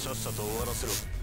さっさと終わらせろ。